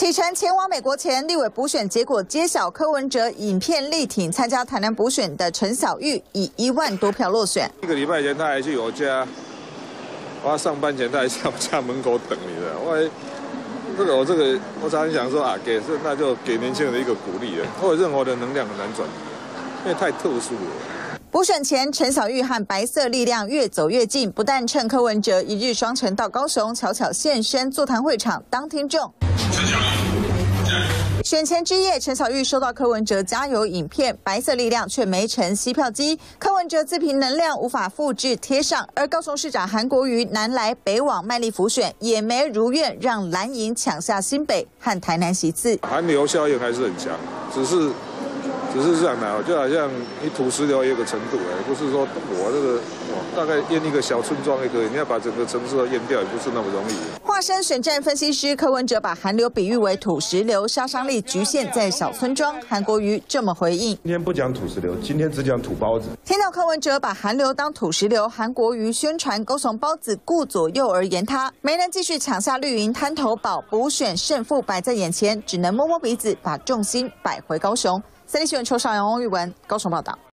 启程前往美国前，立委补选结果揭晓，柯文哲影片力挺参加台南补选的陈小玉，以一万多票落选。一个礼拜前他还去我家，我要上班前他还在我家门口等你的。我这个我这个我常想说啊，给是那就给年轻人的一个鼓励了。我有任何的能量很难转移，因为太特殊了。补选前，陈小玉和白色力量越走越近，不但趁柯文哲一日双城到高雄，巧巧现身座谈会场当听众。选前之夜，陈小玉收到柯文哲加油影片，白色力量却没成吸票机。柯文哲自评能量无法复制贴上，而高雄市长韩国瑜南来北往卖力辅选，也没如愿让蓝营抢下新北和台南席次。韩流效应还是很强，只是。只是这样的，就好像你土石流有个程度哎，不是说我这个大概淹一个小村庄也可以，你要把整个城市都淹掉，也不是那么容易。化身选战分析师柯文哲把寒流比喻为土石流，杀伤力局限在小村庄。韩国瑜这么回应：今天不讲土石流，今天只讲土包子。听到柯文哲把寒流当土石流，韩国瑜宣传高雄包子顾左右而言他，没能继续抢下绿营滩头堡，补选胜负摆在眼前，只能摸摸鼻子，把重心摆回高雄。三立新闻邱尚阳、王玉文高雄报道。